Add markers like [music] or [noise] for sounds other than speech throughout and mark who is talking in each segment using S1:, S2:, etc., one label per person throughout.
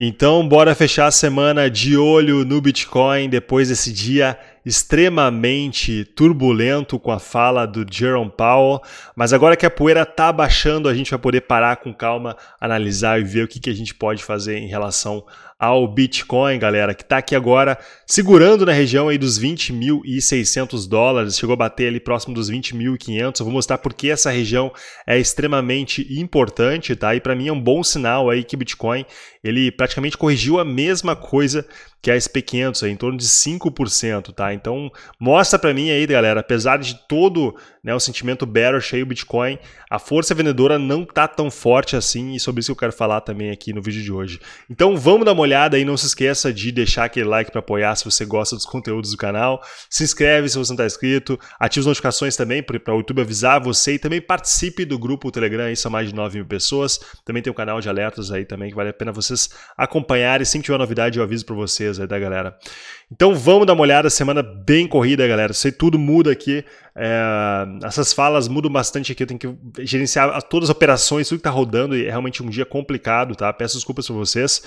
S1: Então, bora fechar a semana de olho no Bitcoin depois desse dia extremamente turbulento com a fala do Jerome Powell. Mas agora que a poeira tá baixando, a gente vai poder parar com calma, analisar e ver o que, que a gente pode fazer em relação ao Bitcoin, galera, que está aqui agora segurando na região aí dos 20.600 dólares, chegou a bater ali próximo dos 20.500. Eu vou mostrar porque essa região é extremamente importante, tá? E para mim é um bom sinal aí que Bitcoin ele praticamente corrigiu a mesma coisa que é a SP500, é em torno de 5%, tá? Então, mostra para mim aí, galera, apesar de todo né, o sentimento bearish aí, o Bitcoin, a força vendedora não tá tão forte assim, e sobre isso eu quero falar também aqui no vídeo de hoje. Então, vamos dar uma olhada aí, não se esqueça de deixar aquele like para apoiar se você gosta dos conteúdos do canal, se inscreve se você não está inscrito, ative as notificações também para o YouTube avisar você e também participe do grupo Telegram, aí são mais de 9 mil pessoas, também tem o um canal de alertas aí também que vale a pena vocês acompanharem, sempre que tiver novidade eu aviso para vocês da galera. Então vamos dar uma olhada, semana bem corrida, galera. Sei tudo muda aqui. É, essas falas mudam bastante aqui. Eu tenho que gerenciar todas as operações, tudo que está rodando. E é realmente um dia complicado, tá? Peço desculpas para vocês.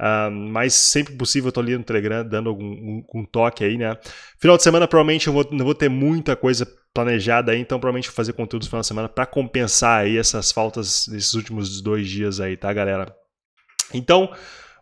S1: Uh, mas sempre possível eu tô ali no Telegram dando algum um, um toque aí, né? Final de semana provavelmente eu vou, não vou ter muita coisa planejada aí, então provavelmente vou fazer conteúdo no final de semana para compensar aí essas faltas desses últimos dois dias aí, tá, galera? Então,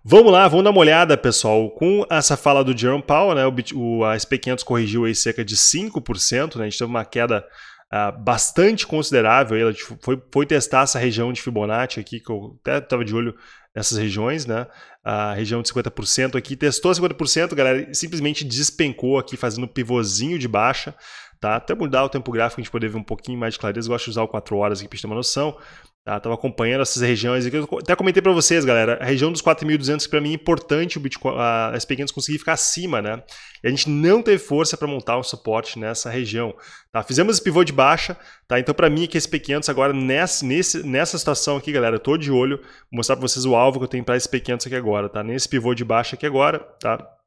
S1: Vamos lá, vamos dar uma olhada, pessoal. Com essa fala do Jerome Powell, né, o, a SP500 corrigiu aí cerca de 5%, né, a gente teve uma queda uh, bastante considerável. Ela foi, foi testar essa região de Fibonacci aqui, que eu até estava de olho nessas regiões, né? A região de 50% aqui, testou 50%, galera, simplesmente despencou aqui, fazendo pivôzinho de baixa, tá? Até mudar o tempo gráfico, a gente poder ver um pouquinho mais de clareza. Eu gosto de usar o 4 horas aqui para ter uma noção. Tá? Tava acompanhando essas regiões aqui. Eu até comentei para vocês, galera. A região dos 4.200 para mim é importante o Bitcoin, a SP500 conseguir ficar acima, né? E a gente não teve força para montar um suporte nessa região. Tá? Fizemos esse pivô de baixa, tá? Então para mim que esse SP500 agora nessa, nesse, nessa situação aqui, galera, eu tô de olho, vou mostrar para vocês o alvo que eu tenho para esse SP500 aqui agora, tá? Nesse pivô de baixa aqui agora, tá?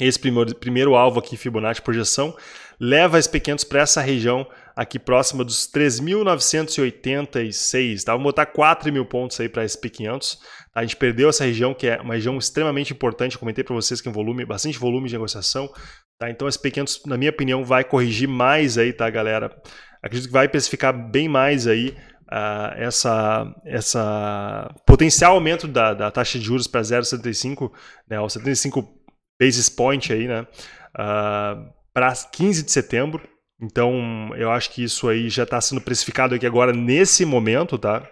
S1: Esse primeiro, primeiro alvo aqui, Fibonacci projeção, leva as pequenos para essa região aqui próxima dos 3.986. Tá? Vamos botar 4 mil pontos aí para SP500. Tá? A gente perdeu essa região, que é uma região extremamente importante. Eu comentei para vocês que é um volume, bastante volume de negociação. Tá? Então, SP500, na minha opinião, vai corrigir mais aí, tá, galera? Acredito que vai especificar bem mais aí Uh, essa, essa potencial aumento da, da taxa de juros para 0,75, né, ou 75 basis point aí, né, uh, para 15 de setembro. Então, eu acho que isso aí já está sendo precificado aqui agora nesse momento, tá?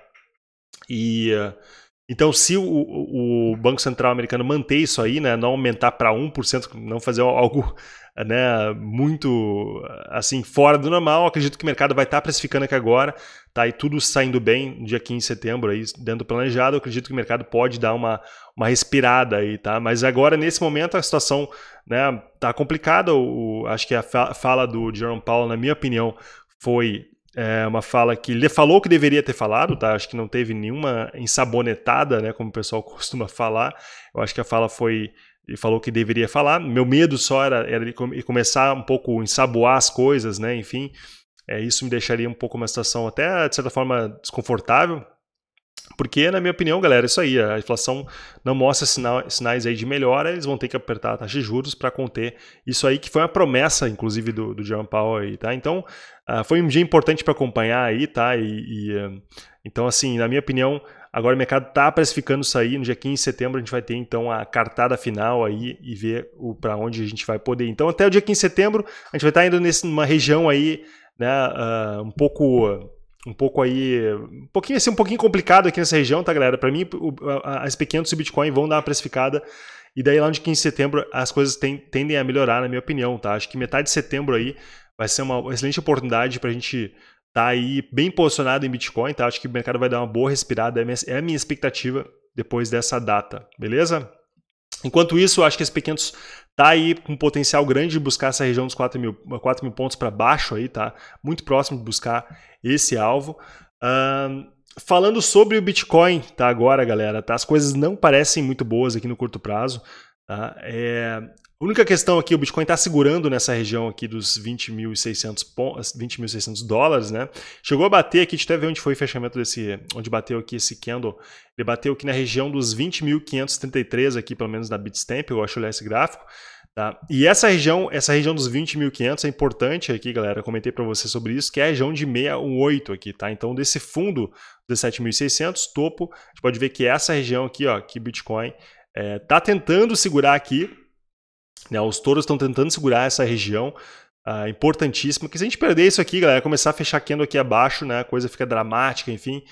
S1: E uh, então, se o, o, Banco Central americano manter isso aí, né, não aumentar para 1%, não fazer algo [laughs] né, muito assim fora do normal, acredito que o mercado vai estar tá precificando aqui agora, tá? E tudo saindo bem no dia 15 de setembro aí, dentro do planejado, acredito que o mercado pode dar uma, uma respirada aí, tá? Mas agora, nesse momento, a situação né, tá complicada. O, acho que a fala do Jerome Powell, na minha opinião, foi é uma fala que ele falou que deveria ter falado, tá? Acho que não teve nenhuma ensabonetada, né? Como o pessoal [laughs] costuma falar. Eu acho que a fala foi. Ele falou que deveria falar. Meu medo só era, era ele começar um pouco a ensaboar as coisas, né? Enfim, é, isso me deixaria um pouco uma situação até, de certa forma, desconfortável. Porque, na minha opinião, galera, é isso aí. A inflação não mostra sinais aí de melhora, eles vão ter que apertar a taxa de juros para conter isso aí, que foi uma promessa, inclusive, do, do Jerome Powell aí, tá? Então, uh, foi um dia importante para acompanhar aí, tá? E, e uh, então, assim, na minha opinião, agora o mercado está precificando isso aí. No dia 15 de setembro a gente vai ter, então, a cartada final aí e ver para onde a gente vai poder. Então, até o dia 15 de setembro, a gente vai estar tá indo numa região aí, né, uh, um pouco um pouco aí, um pouquinho assim, um pouquinho complicado aqui nessa região, tá, galera? Para mim, as pequenas Bitcoin vão dar uma precificada e daí lá no 15 de setembro as coisas tem, tendem a melhorar, na minha opinião, tá? Acho que metade de setembro aí vai ser uma excelente oportunidade para a gente tá aí bem posicionado em Bitcoin, tá? Acho que o mercado vai dar uma boa respirada, é a minha, é a minha expectativa depois dessa data, beleza? Enquanto isso, acho que esse pequenos tá aí com potencial grande de buscar essa região dos 4 mil, 4 mil pontos para baixo aí, tá? Muito próximo de buscar esse alvo. Falando sobre o Bitcoin, tá? Agora, galera, tá? As coisas não parecem muito boas aqui no curto prazo. Tá? É, a única questão aqui, o Bitcoin está segurando nessa região aqui dos 20.600 20 dólares, né? Chegou a bater aqui, deixa eu até ver onde foi o fechamento desse, onde bateu aqui esse candle. Ele bateu aqui na região dos 20.533 aqui, pelo menos na Bitstamp, eu acho olhar esse gráfico. Tá? E essa região, essa região dos 20.500 é importante aqui, galera. Eu comentei para você sobre isso, que é a região de 618 aqui, tá? Então, desse fundo 17.600, topo, a gente pode ver que essa região aqui, ó, que Bitcoin é, tá tentando segurar aqui, né, os touros estão tentando segurar essa região uh, importantíssima, que se a gente perder isso aqui, galera, começar a fechar candle aqui abaixo, né, a coisa fica dramática, enfim.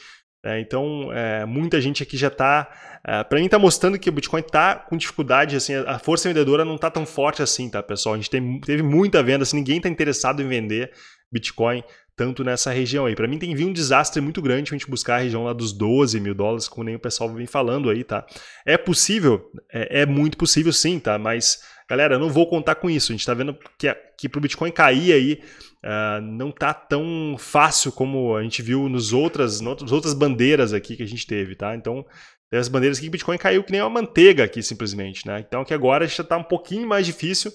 S1: É, então, é, muita gente aqui já está. É, para mim, está mostrando que o Bitcoin está com dificuldade. Assim, a força vendedora não está tão forte assim, tá, pessoal? A gente tem, teve muita venda, assim, ninguém está interessado em vender Bitcoin tanto nessa região aí. Para mim tem vindo um desastre muito grande a gente buscar a região lá dos 12 mil dólares, como nem o pessoal vem falando aí, tá? É possível? É, é muito possível sim, tá? Mas Galera, não vou contar com isso. A gente está vendo que, que para o Bitcoin cair aí uh, não tá tão fácil como a gente viu nos outras, nas outras bandeiras aqui que a gente teve, tá? Então, tem as bandeiras aqui que o Bitcoin caiu que nem uma manteiga aqui, simplesmente, né? Então, que agora já está um pouquinho mais difícil,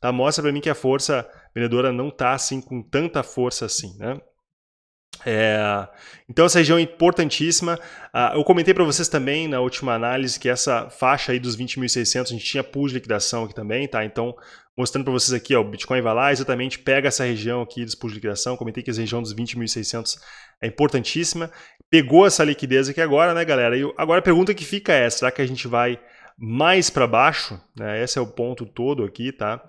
S1: tá? Mostra para mim que a força vendedora não está assim com tanta força assim, né? É, então essa região é importantíssima. Ah, eu comentei para vocês também na última análise que essa faixa aí dos 20.600 a gente tinha pool de liquidação aqui também, tá? Então mostrando para vocês aqui, ó, o Bitcoin vai lá exatamente pega essa região aqui dos pool de liquidação. Comentei que essa região dos 20.600 é importantíssima. Pegou essa liquidez aqui agora, né, galera? E agora a pergunta que fica é: será que a gente vai mais para baixo? Né? Esse é o ponto todo aqui, tá?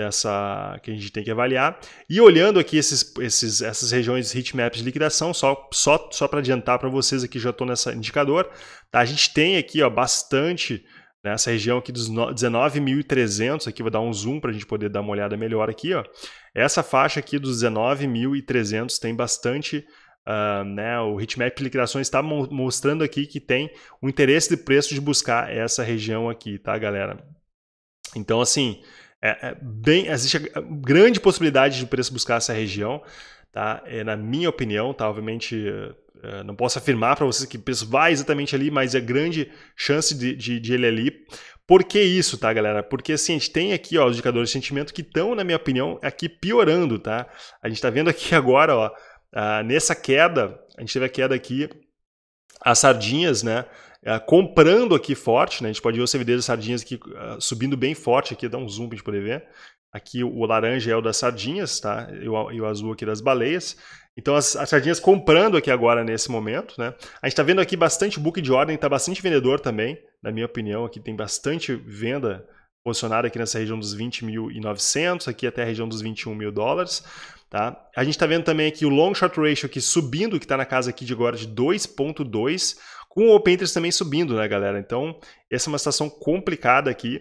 S1: Dessa que a gente tem que avaliar. E olhando aqui esses, esses, essas regiões heatmaps de liquidação, só, só, só para adiantar para vocês aqui, já estou nesse indicador, tá? a gente tem aqui ó, bastante nessa região aqui dos 19.300, aqui vou dar um zoom para a gente poder dar uma olhada melhor aqui. Ó. Essa faixa aqui dos 19.300 tem bastante Uh, né, o Hitmap de liquidações está mostrando aqui que tem o interesse de preço de buscar essa região aqui, tá, galera? Então, assim, é, é bem, existe a grande possibilidade de o preço buscar essa região, tá? É, na minha opinião, tá? Obviamente, é, não posso afirmar para vocês que o preço vai exatamente ali, mas é grande chance de, de, de, ele ali. Por que isso, tá, galera? Porque assim, a gente tem aqui ó, os indicadores de sentimento que estão, na minha opinião, aqui piorando, tá? A gente está vendo aqui [laughs] agora, ó, uh, nessa queda, a gente teve a queda aqui, as sardinhas, né? É, comprando aqui forte, né? A gente pode ver o CVD das sardinhas aqui uh, subindo bem forte aqui, dá um zoom para a gente poder ver. Aqui o, laranja é o das sardinhas, tá? E o, e o azul aqui das baleias. Então as, as, sardinhas comprando aqui agora nesse momento, né? A gente está vendo aqui bastante book de ordem, está bastante vendedor também, na minha opinião. Aqui tem bastante venda posicionada aqui nessa região dos 20.900, aqui até a região dos 21 mil dólares. Tá? A gente está vendo também aqui o long short ratio aqui subindo, que está na casa aqui de agora de 2.2 com o Open Interest também subindo, né, galera? Então, essa é uma situação complicada aqui,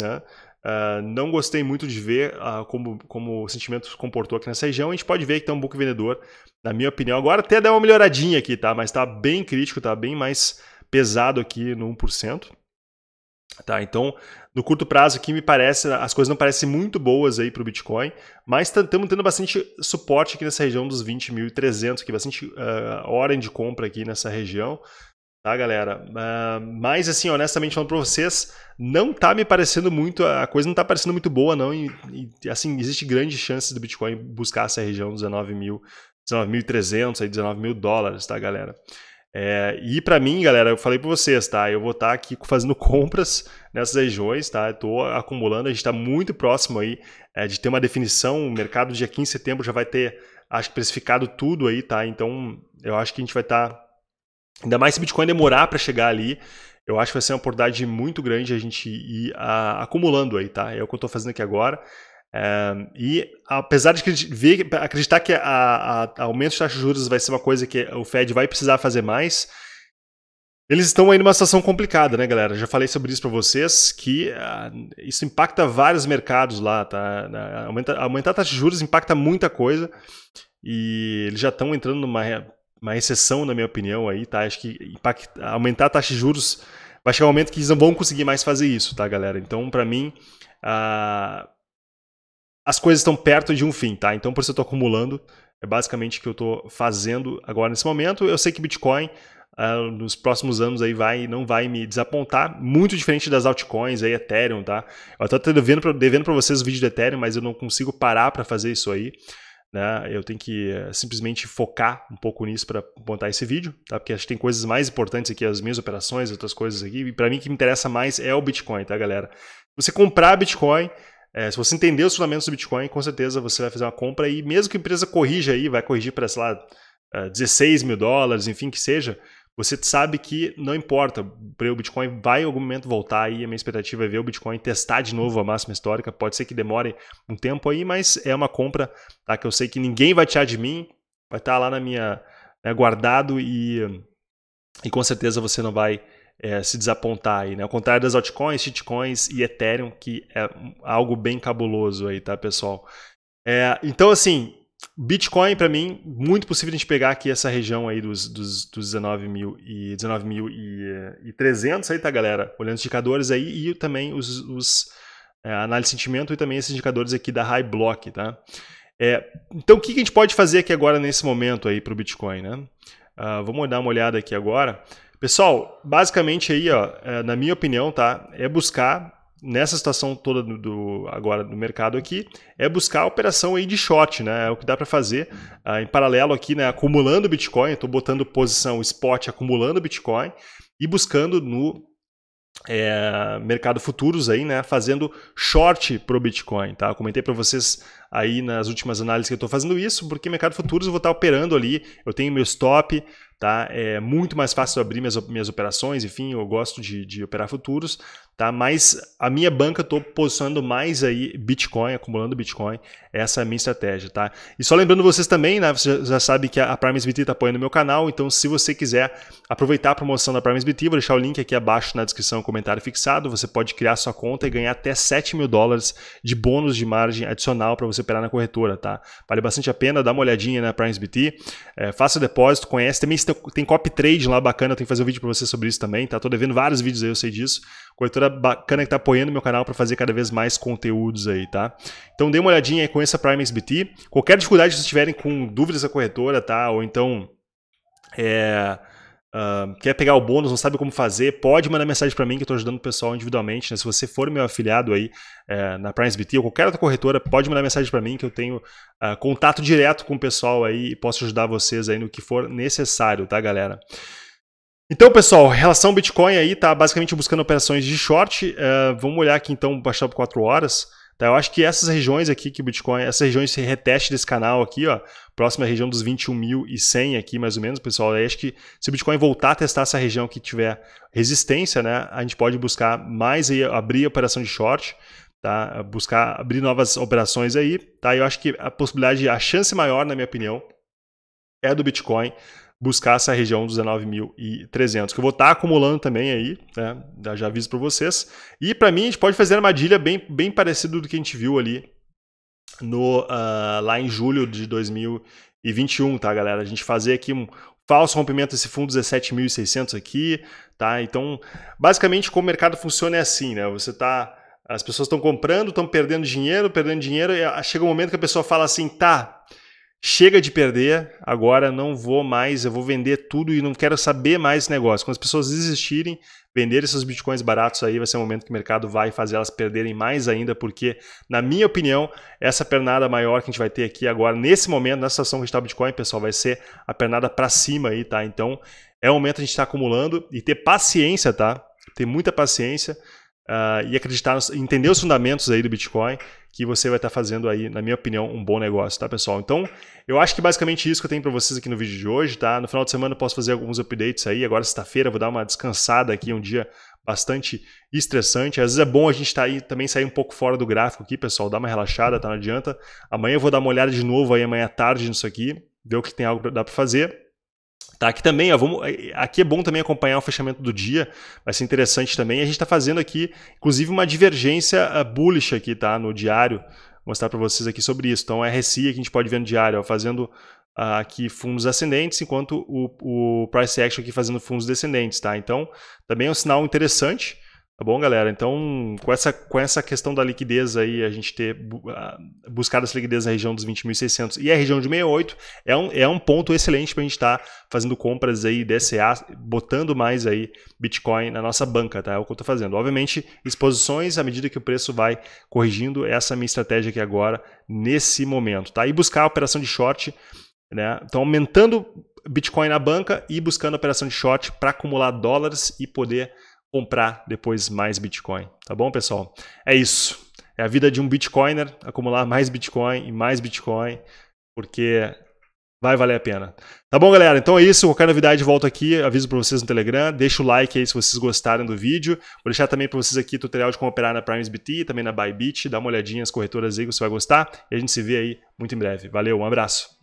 S1: né? Uh, não gostei muito de ver uh, como, como o sentimento se comportou aqui nessa região. A gente pode ver que tem um book vendedor, na minha opinião. Agora até deu uma melhoradinha aqui, tá? Mas está bem crítico, está bem mais pesado aqui no 1%. Tá, então, no curto prazo aqui me parece, as coisas não parecem muito boas aí para o Bitcoin, mas estamos tendo bastante suporte aqui nessa região dos 20.300, aqui bastante uh, de compra aqui nessa região tá, galera? Uh, mas, assim, honestamente falando para vocês, não tá me parecendo muito, a coisa não tá parecendo muito boa, não, e, e assim, existe grande chance do Bitcoin buscar essa região dos 19 mil, 19.300, 19 mil dólares, tá, galera? É, e para mim, galera, eu falei para vocês, tá? Eu vou estar tá aqui fazendo [laughs] compras nessas regiões, tá? Estou acumulando, a gente está muito próximo aí é, de ter uma definição. O mercado dia 15 de setembro já vai ter, acho que precificado tudo aí, tá? Então, eu acho que a gente vai estar tá Ainda mais se Bitcoin demorar para chegar ali, eu acho que vai ser uma oportunidade muito grande a gente ir a, acumulando aí, tá? É o que eu estou fazendo aqui agora. É, e apesar de ver, acreditar que a, a, a aumento de taxa de juros vai ser uma coisa que o Fed vai precisar fazer mais, eles estão aí numa situação complicada, né, galera? Já falei sobre isso para vocês, que uh, isso impacta vários mercados lá, tá? Aumentar, aumentar a taxa de juros impacta muita coisa e eles já estão entrando numa uma exceção, na minha opinião, aí, tá? Acho que impacta, aumentar a taxa de juros vai chegar um momento que eles não vão conseguir mais fazer isso, tá, galera? Então, para mim, as coisas estão perto de um fim, tá? Então, por isso eu estou acumulando, é basicamente o que eu estou fazendo agora nesse momento. Eu sei que Bitcoin uh, nos próximos anos aí vai não vai me desapontar, muito diferente das altcoins aí, Ethereum, tá? Eu para devendo para vocês o vídeo do Ethereum, mas eu não consigo parar para fazer isso aí. Né? Eu tenho que uh, simplesmente focar um pouco nisso para montar esse vídeo, tá? Porque acho que tem coisas mais importantes aqui, as minhas operações, outras coisas aqui. E para mim o que me interessa mais é o Bitcoin, tá, galera? Você comprar Bitcoin, é, se você entender os fundamentos do Bitcoin, com certeza você vai fazer uma compra e mesmo que a empresa corrija aí, vai corrigir para, sei lá, 16 mil dólares, enfim, que seja, você sabe que não importa, o Bitcoin vai em algum momento voltar e a minha expectativa é ver o Bitcoin testar de novo a máxima histórica. Pode ser que demore um tempo aí, mas é uma compra tá, que eu sei que ninguém vai tirar de mim, vai estar tá lá na minha né, guardado e, e com certeza você não vai é, se desapontar aí, né? Ao contrário das altcoins, shitcoins e Ethereum, que é algo bem cabuloso aí, tá, pessoal? É, então, assim, Bitcoin, para mim, muito possível a gente pegar aqui essa região aí dos, dos, dos 19.300 e 19 aí, tá, galera? Olhando os indicadores aí e também os, os é, análise de sentimento e também esses indicadores aqui da High Block, tá? É, então, o que a gente pode fazer aqui agora nesse momento aí para o Bitcoin, né? Uh, vamos dar uma olhada aqui agora. Pessoal, basicamente aí, ó, é, na minha opinião, tá? É buscar nessa situação toda do, do, agora do mercado aqui é buscar a operação aí de short, né? É o que dá para fazer uh, em paralelo aqui, né? Acumulando Bitcoin, estou botando posição spot acumulando Bitcoin e buscando no é, mercado futuros aí, né? Fazendo short pro Bitcoin, tá? Eu comentei para vocês aí nas últimas análises que eu estou fazendo isso, porque mercado futuros eu vou estar operando ali, eu tenho meu stop, tá? É muito mais fácil abrir minhas, minhas operações, enfim, eu gosto de, de operar futuros, tá? Mas a minha banca estou posicionando mais aí Bitcoin, acumulando Bitcoin, essa é a minha estratégia, tá? E só lembrando vocês também, né? Você já sabe que a Prime SBT está apoiando o meu canal, então se você quiser aproveitar a promoção da Prime SBT, vou deixar o link aqui abaixo na descrição, comentário fixado, você pode criar sua conta e ganhar até 7 mil dólares de bônus de margem adicional para você operar na corretora, tá? Vale bastante a pena, dá uma olhadinha na Prime SBT, é, faça o depósito, conhece, também tem copy trade lá bacana, tem que fazer um vídeo para você sobre isso também, tá? Tô devendo vários vídeos aí, eu sei disso corretora bacana que está apoiando meu canal para fazer cada vez mais conteúdos aí, tá? Então dê uma olhadinha aí com essa Prime SBT. Qualquer dificuldade que vocês tiverem com dúvidas da corretora, tá? Ou então é, uh, quer pegar o bônus, não sabe como fazer, pode mandar mensagem para mim que eu estou ajudando o pessoal individualmente. Né? Se você for meu afiliado aí é, na Prime SBT ou qualquer outra corretora, pode mandar mensagem para mim que eu tenho uh, contato direto com o pessoal aí e posso ajudar vocês aí no que for necessário, tá, galera? Então, pessoal, relação ao Bitcoin aí, tá basicamente buscando operações de short. Uh, vamos olhar aqui então, baixar por 4 horas. Tá, eu acho que essas regiões aqui que o Bitcoin, essas regiões se reteste desse canal aqui, ó, próxima região dos 21.100 aqui, mais ou menos, pessoal. Eu acho que se o Bitcoin voltar a testar essa região que tiver resistência, né, a gente pode buscar mais aí, abrir operação de short, tá? Buscar abrir novas operações aí, tá? Eu acho que a possibilidade, a chance maior, na minha opinião, é do Bitcoin buscar essa região dos 19.300, que eu vou estar tá acumulando também aí, né? já aviso para vocês. E para mim, a gente pode fazer armadilha bem, bem parecido do que a gente viu ali no, uh, lá em julho de 2021, tá, galera? A gente fazer aqui um falso rompimento desse fundo 17.600 aqui, tá? Então, basicamente, como o mercado funciona é assim, né? Você tá... As pessoas estão comprando, estão perdendo dinheiro, perdendo dinheiro, e chega um momento que a pessoa fala assim, tá, Chega de perder, agora não vou mais, eu vou vender tudo e não quero saber mais esse negócio. Quando as pessoas desistirem, vender esses bitcoins baratos aí vai ser o momento que o mercado vai fazer elas perderem mais ainda, porque, na minha opinião, essa pernada maior que a gente vai ter aqui agora, nesse momento, na situação que está o Bitcoin, pessoal, vai ser a pernada para cima aí, tá? Então, é o momento a gente estar tá acumulando e ter paciência, tá? Ter muita paciência uh, e acreditar, entender os fundamentos aí do Bitcoin que você vai estar fazendo aí, na minha opinião, um bom negócio, tá, pessoal? Então, eu acho que basicamente isso que eu tenho para vocês aqui no vídeo de hoje, tá? No final de semana eu posso fazer alguns updates aí, agora sexta-feira vou dar uma descansada aqui, um dia bastante estressante. Às vezes é bom a gente tá aí também sair um pouco fora do gráfico aqui, pessoal, dar uma relaxada, tá? Não adianta. Amanhã eu vou dar uma olhada de novo aí amanhã à tarde nisso aqui, ver o que tem algo dá para fazer. Tá, aqui também, ó, vamos, aqui é bom também acompanhar o fechamento do dia, vai ser interessante também. A gente está fazendo aqui, inclusive, uma divergência ah, bullish aqui, tá, no diário. Vou mostrar para vocês aqui sobre isso. Então, RSI que a gente pode ver no diário, ó, fazendo uh, aqui fundos ascendentes, enquanto o, o price action aqui fazendo fundos descendentes, tá? Então, também é um sinal interessante. Tá bom, galera? Então, com essa, com essa questão da liquidez aí, a gente ter buscado essa liquidez na região dos 20.600 e a região de 68 é um, é um ponto excelente para a gente estar tá fazendo compras aí DCA, botando mais aí Bitcoin na nossa banca, tá? É o que eu estou fazendo. Obviamente, exposições à medida que o preço vai corrigindo, essa é a minha estratégia aqui agora, nesse momento, tá? E buscar a operação de short, né? Então, aumentando Bitcoin na banca e buscando a operação de short para acumular dólares e poder comprar depois mais Bitcoin. Tá bom, pessoal? É isso. É a vida de um Bitcoiner, acumular mais Bitcoin e mais Bitcoin, porque vai valer a pena. Tá bom, galera? Então é isso. Qualquer novidade, volto aqui, aviso para vocês no Telegram. Deixa o like aí se vocês gostaram do vídeo. Vou deixar também para vocês aqui tutorial de como operar na PrimesBT, também na Bybit. Dá uma olhadinha nas corretoras aí que você vai gostar. E a gente se vê aí muito em breve. Valeu, um abraço.